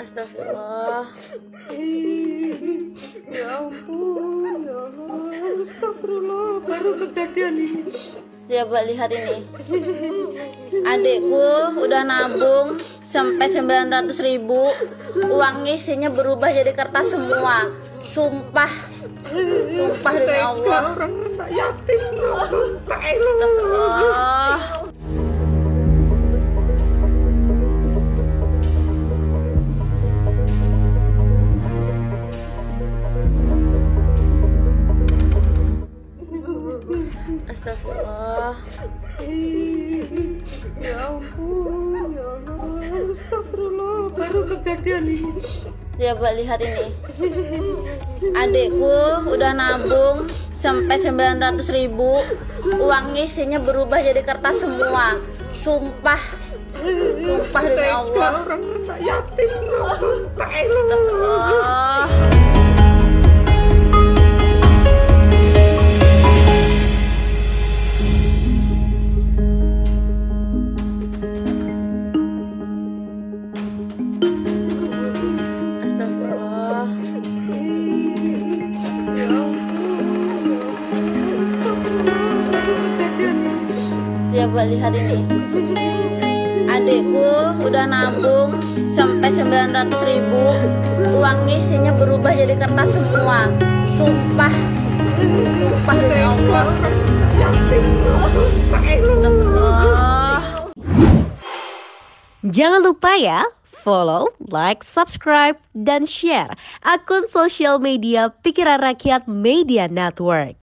Astagfirullah. ya ampun ya Allah astagfirullah baru kejadian ini Ya lihat ini. Adikku udah nabung sampai 900 ribu. Uang isinya berubah jadi kertas semua. Sumpah. Sumpah demi Allah. orang yatim Astagfirullah. Astagfirullah. Ya ampun ya Allah astagfirullah baru kejadian ini Ya Mbak lihat ini. Adikku udah nabung sampai 900 ribu. Uang isinya berubah jadi kertas semua. Sumpah. Sumpah demi Allah. orang yatim tak Ya Mbak lihat ini. Adikku udah nabung sampai 900 ribu. Uang isinya berubah jadi kertas semua. Sumpah. Sumpah demi Allah. elok Astagfirullah. Jangan lupa ya, follow, like, subscribe, dan share akun sosial media Pikiran Rakyat Media Network.